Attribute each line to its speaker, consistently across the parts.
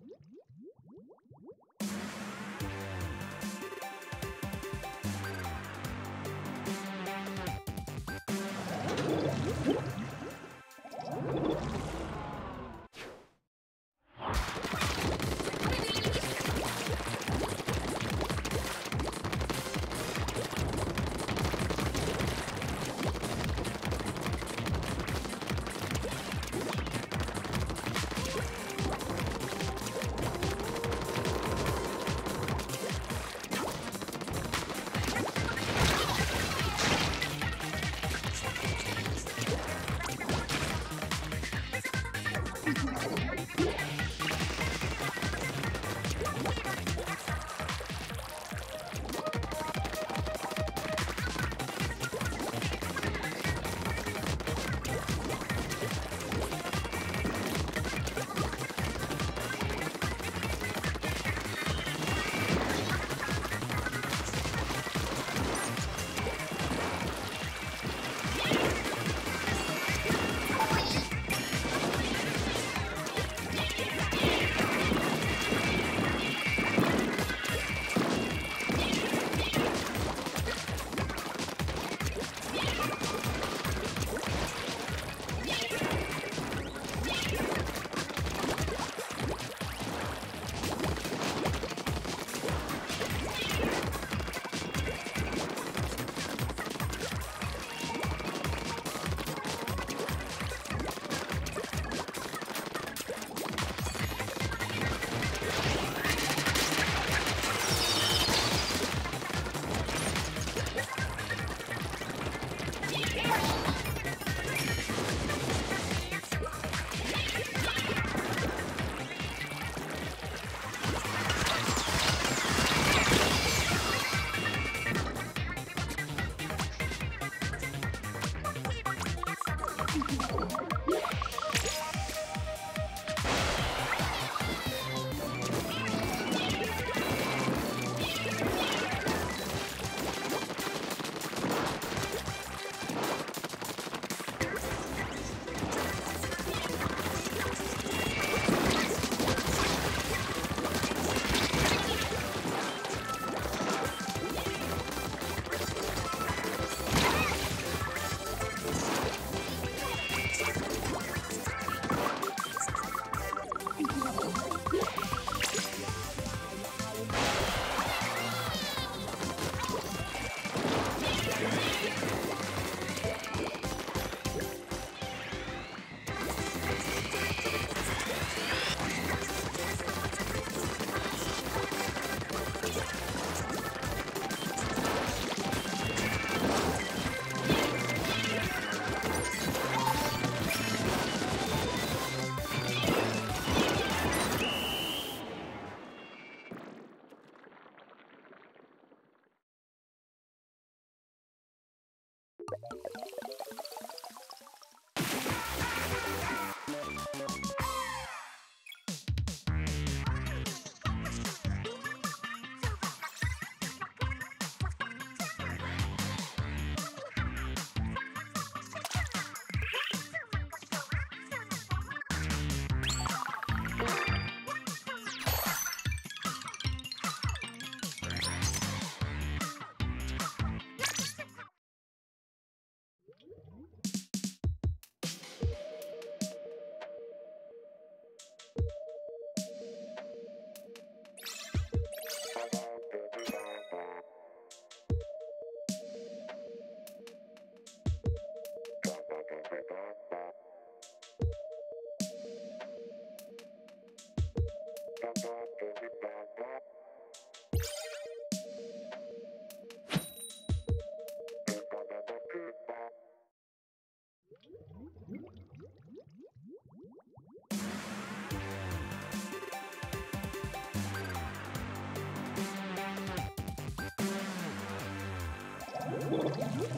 Speaker 1: Thank you.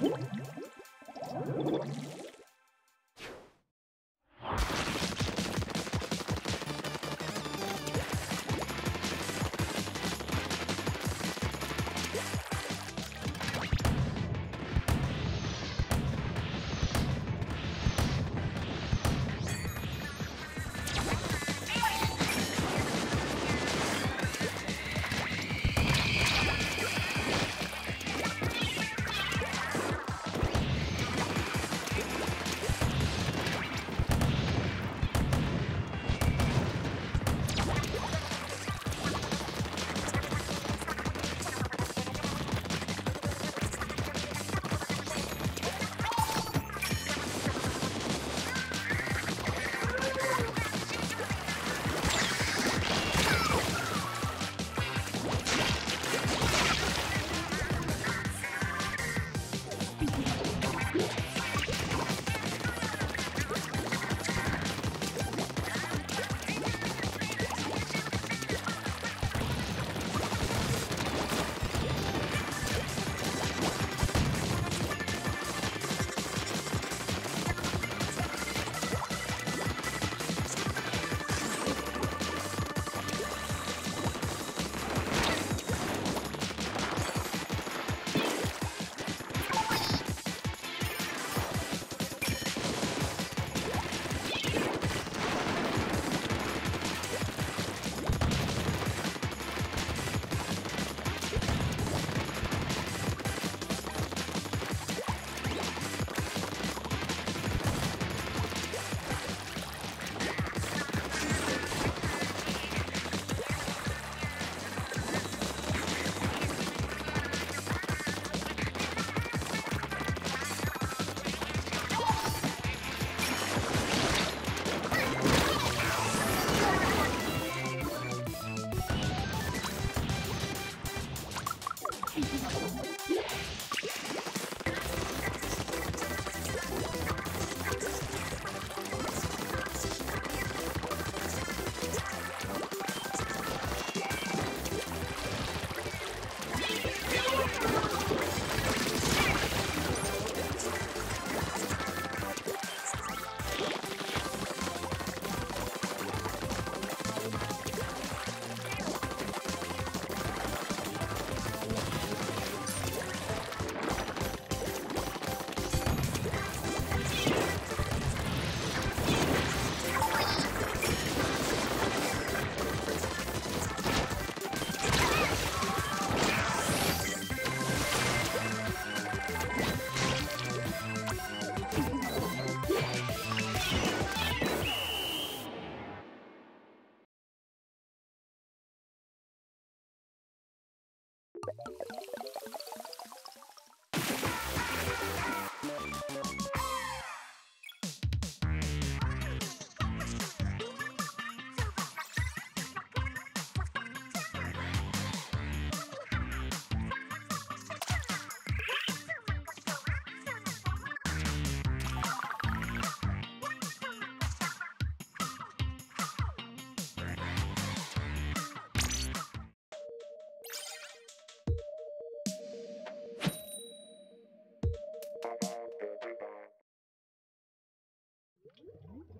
Speaker 1: What?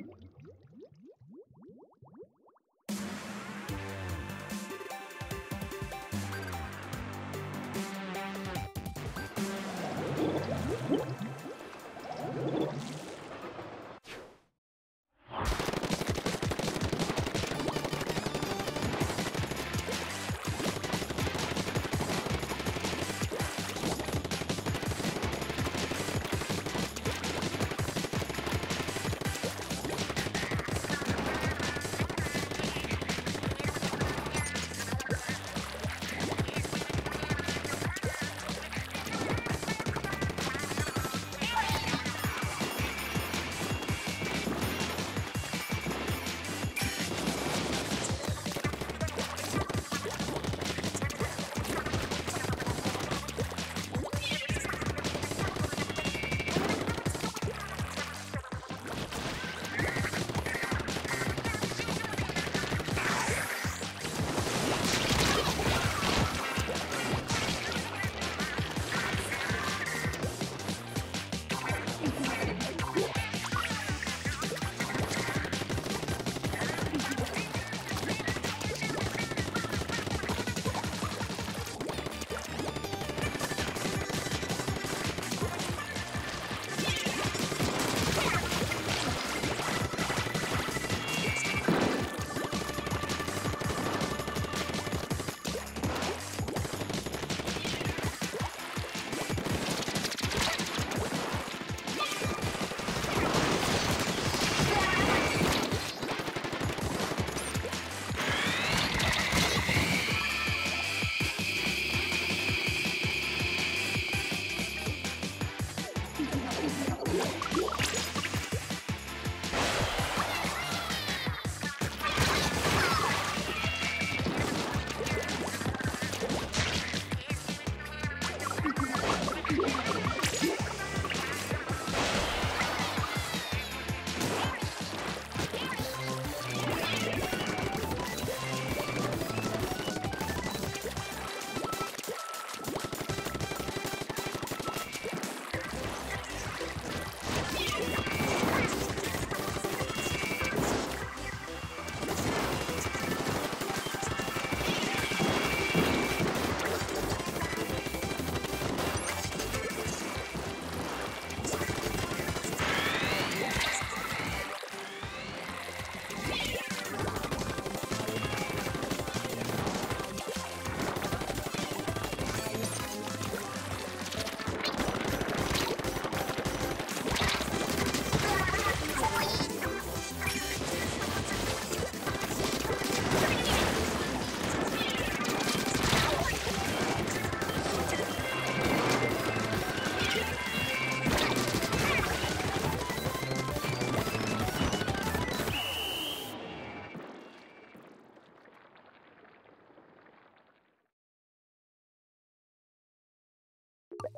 Speaker 1: What?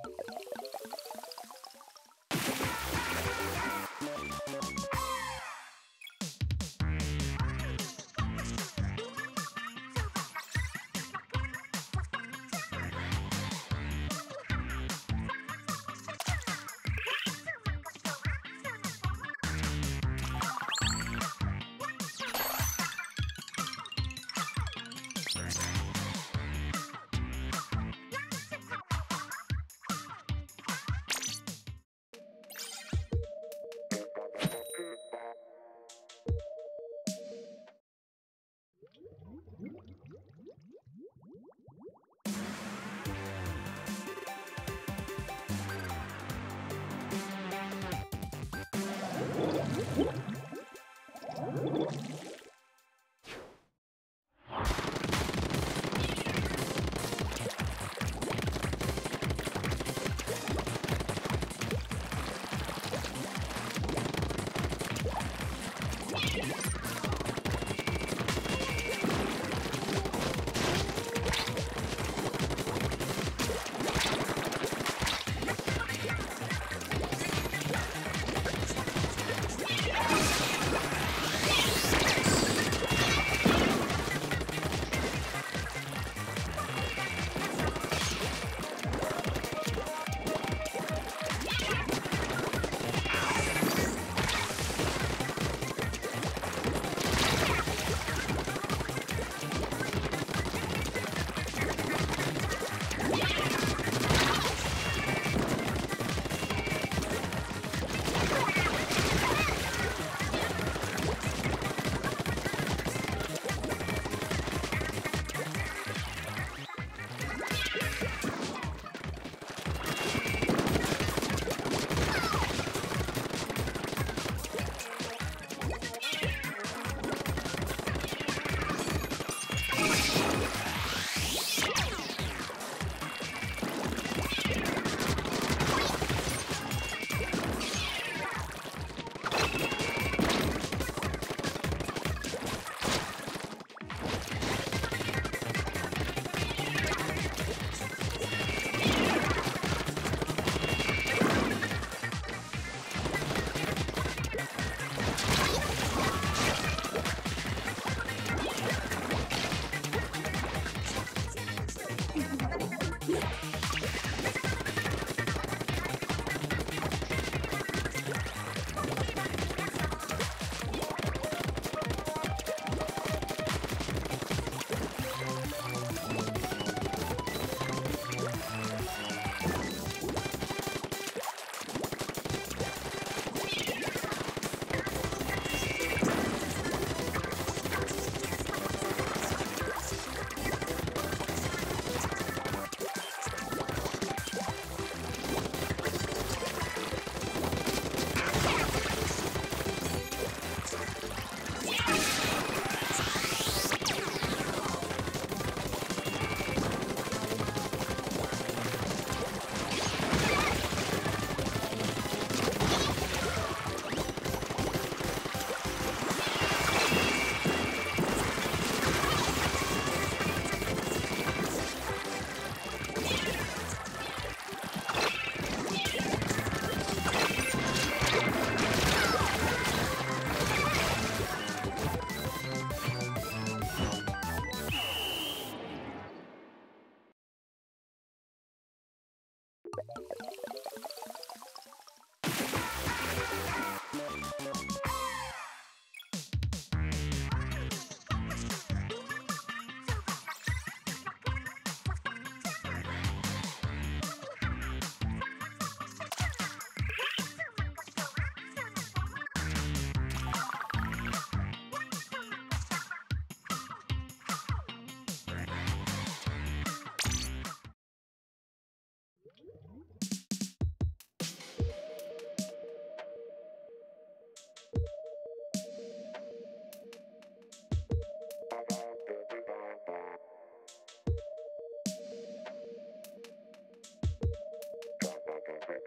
Speaker 1: Thank you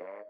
Speaker 1: Uh-huh.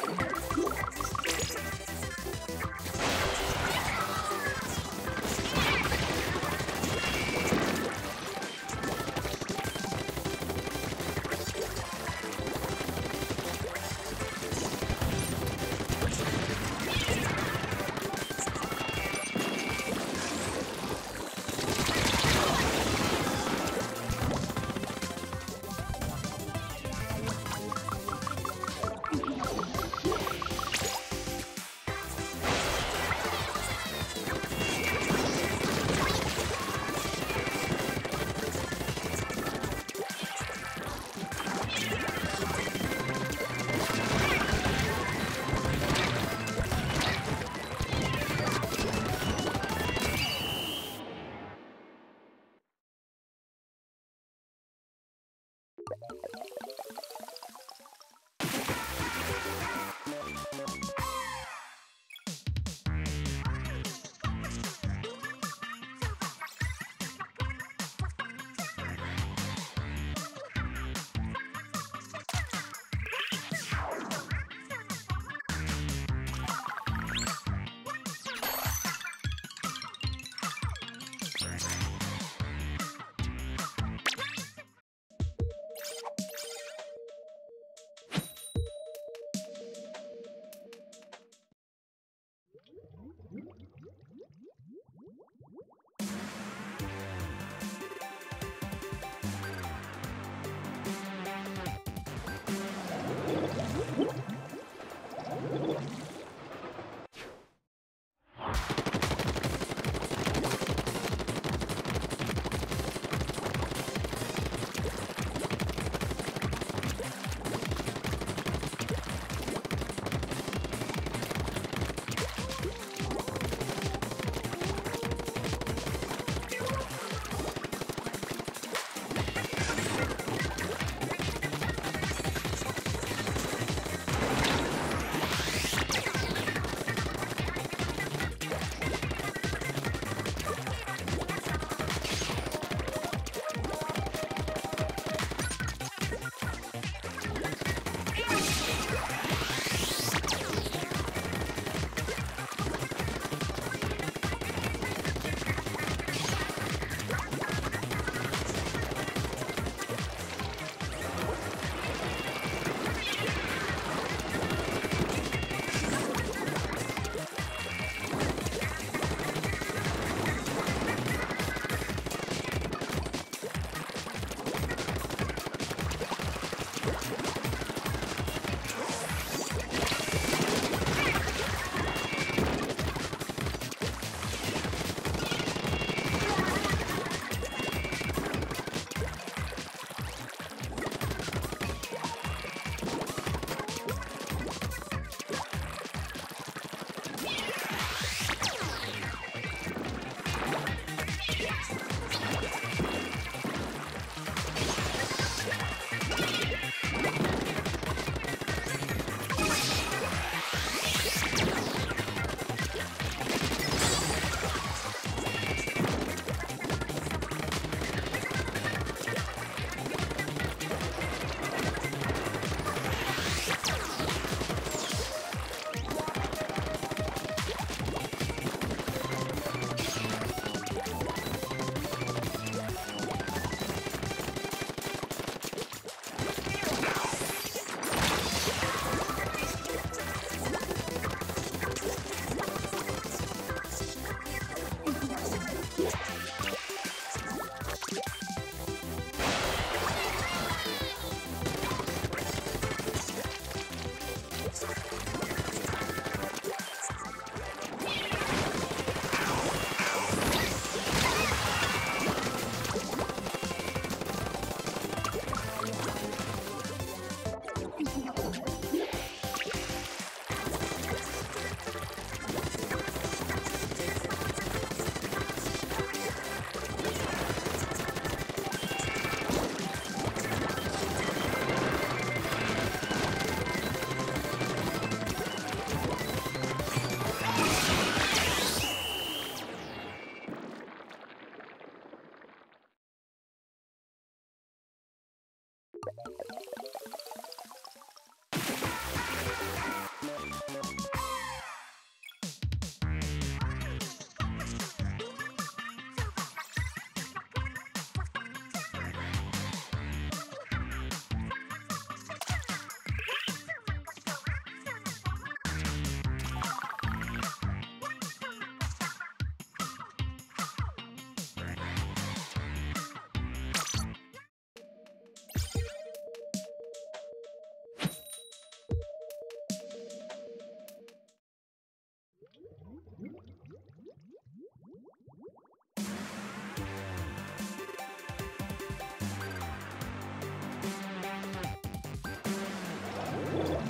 Speaker 1: Let's go. Mm-hmm.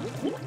Speaker 1: Música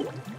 Speaker 1: 어?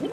Speaker 1: Woo!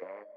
Speaker 1: that.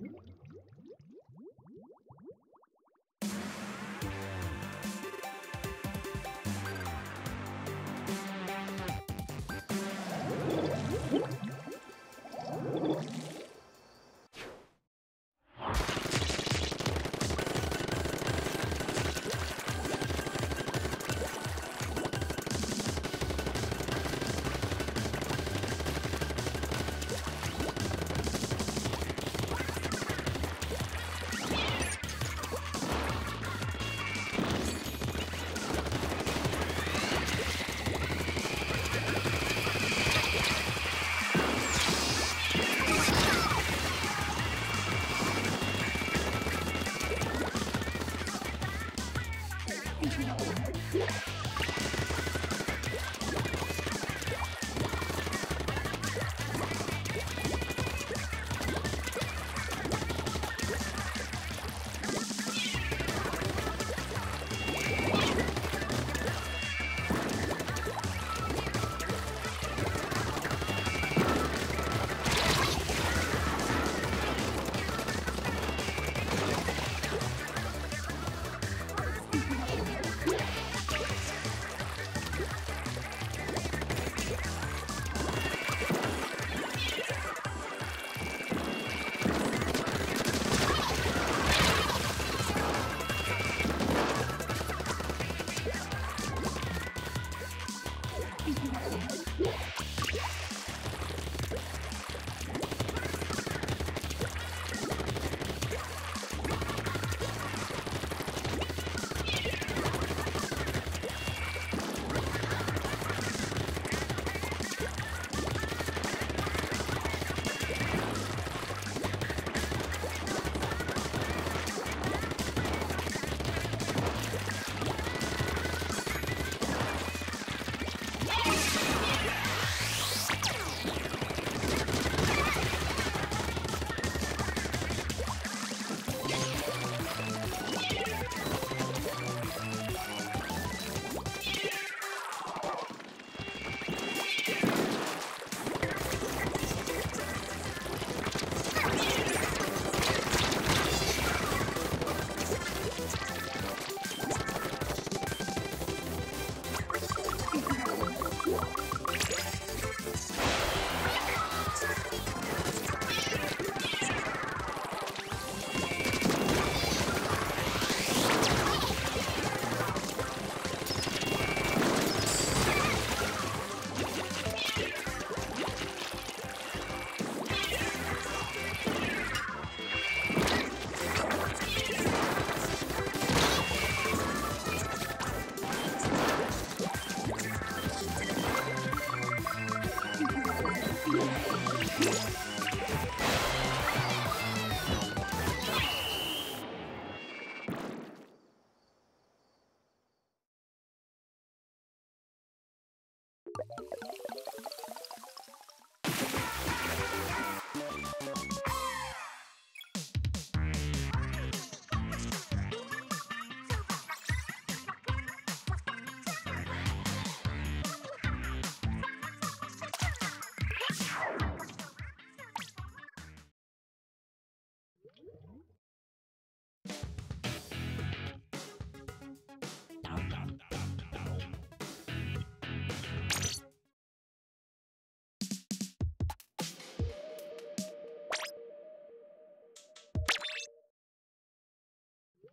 Speaker 1: Mm-hmm.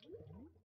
Speaker 1: Mm-hmm.